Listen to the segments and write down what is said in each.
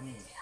Mm.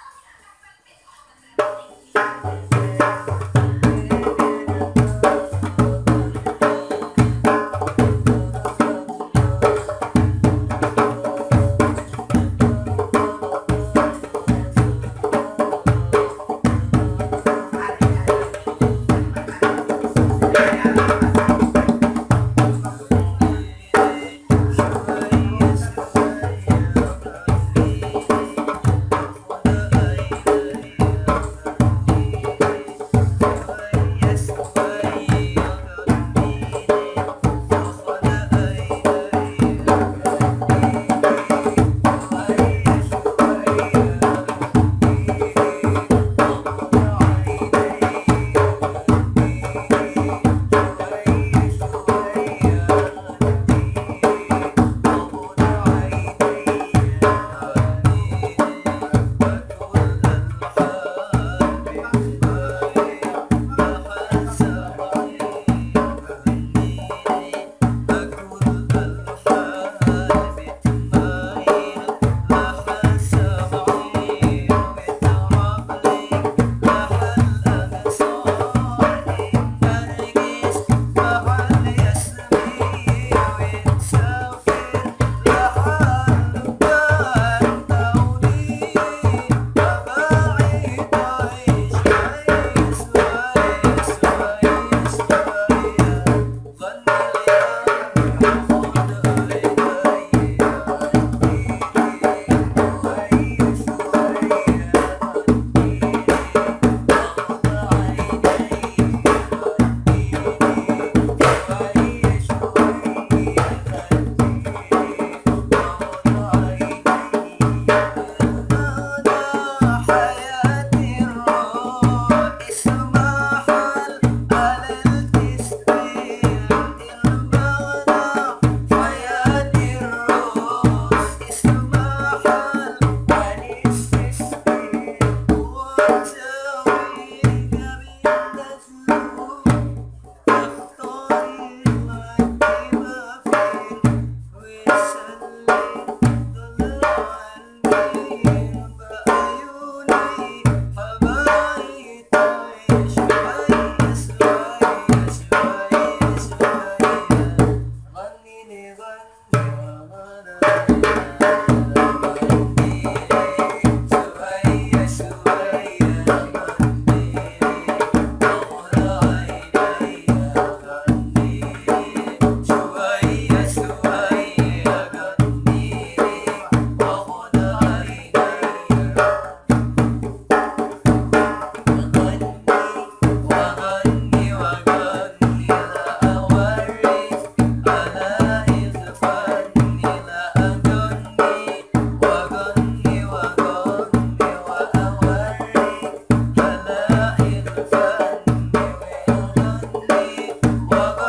oh. oh